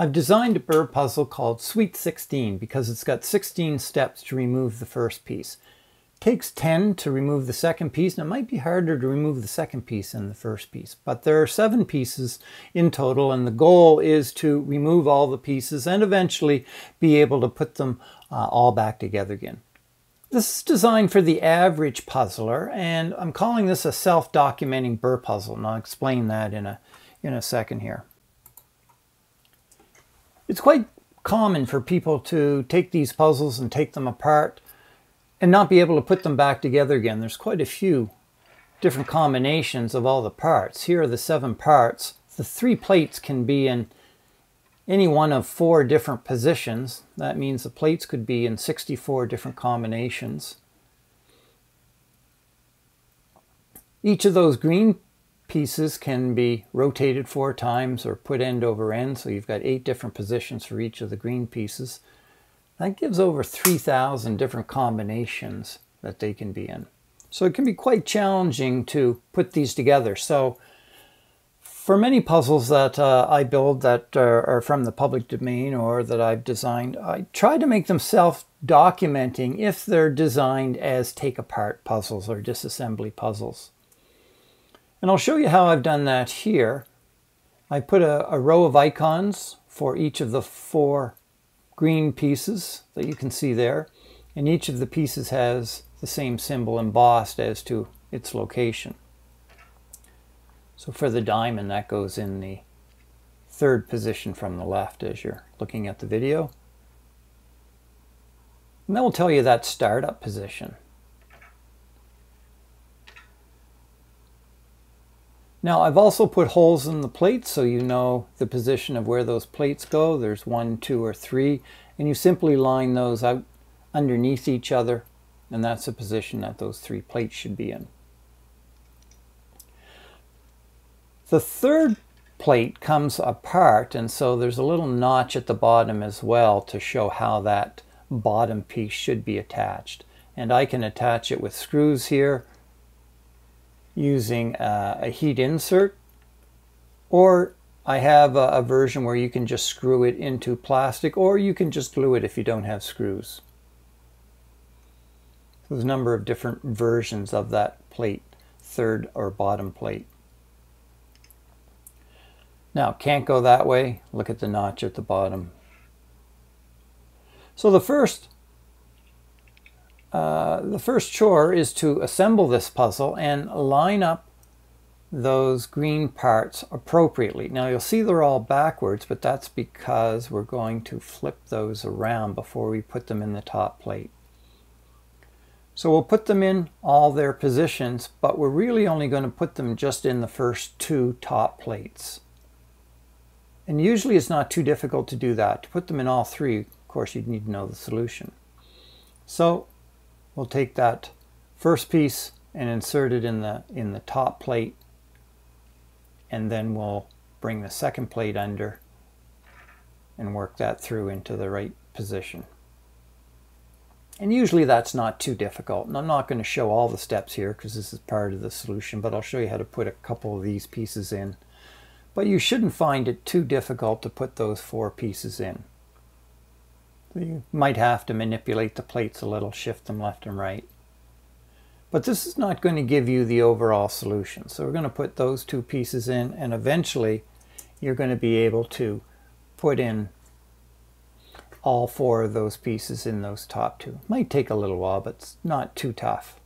I've designed a burr puzzle called Sweet 16 because it's got 16 steps to remove the first piece. It takes 10 to remove the second piece, and it might be harder to remove the second piece than the first piece. But there are seven pieces in total, and the goal is to remove all the pieces and eventually be able to put them uh, all back together again. This is designed for the average puzzler, and I'm calling this a self-documenting burr puzzle, and I'll explain that in a, in a second here. It's quite common for people to take these puzzles and take them apart and not be able to put them back together again. There's quite a few different combinations of all the parts. Here are the seven parts. The three plates can be in any one of four different positions. That means the plates could be in 64 different combinations. Each of those green pieces can be rotated four times or put end over end. So you've got eight different positions for each of the green pieces. That gives over 3,000 different combinations that they can be in. So it can be quite challenging to put these together. So for many puzzles that uh, I build that are, are, from the public domain or that I've designed, I try to make them self-documenting if they're designed as take-apart puzzles or disassembly puzzles. And I'll show you how I've done that here. I put a, a row of icons for each of the four green pieces that you can see there. And each of the pieces has the same symbol embossed as to its location. So for the diamond, that goes in the third position from the left as you're looking at the video. And that will tell you that startup position. Now I've also put holes in the plates so you know the position of where those plates go. There's one, two, or three, and you simply line those out underneath each other, and that's the position that those three plates should be in. The third plate comes apart, and so there's a little notch at the bottom as well to show how that bottom piece should be attached. And I can attach it with screws here, using uh, a heat insert or I have a, a, version where you can just screw it into plastic or you can just glue it if you don't have screws. So there's a number of different versions of that plate, third or bottom plate. Now can't go that way, look at the notch at the bottom. So the first uh, the first chore is to assemble this puzzle and line up those green parts appropriately. Now you'll see they're all backwards, but that's because we're going to flip those around before we put them in the top plate. So we'll put them in all their positions, but we're really only going to put them just in the first two top plates. And usually it's not too difficult to do that. To put them in all three, of course, you'd need to know the solution. So we'll take that first piece and insert it in the in the top plate and then we'll bring the second plate under and work that through into the right position. And usually that's not too difficult. And I'm not going to show all the steps here because this is part of the solution, but I'll show you how to put a couple of these pieces in. But you shouldn't find it too difficult to put those four pieces in. You might have to manipulate the plates a little, shift them left and right. But this is not going to give you the overall solution. So we're going to put those two pieces in and eventually you're going to be able to put in all four of those pieces in those top two. Might take a little while, but it's not too tough.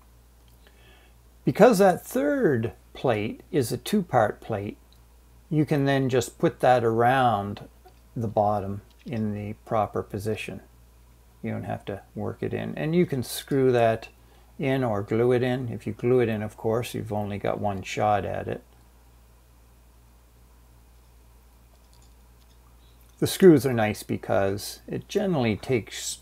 Because that third plate is a two-part plate, you can then just put that around the bottom in the proper position. You don't have to work it in. And you can screw that in or glue it in. If you glue it in, of course, you've only got one shot at it. The screws are nice because it generally takes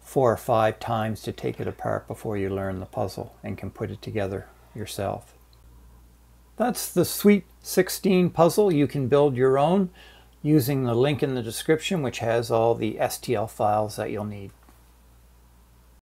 four or five times to take it apart before you learn the puzzle and can put it together yourself. That's the Sweet 16 puzzle. You can build your own using the link in the description which has all the STL files that you'll need.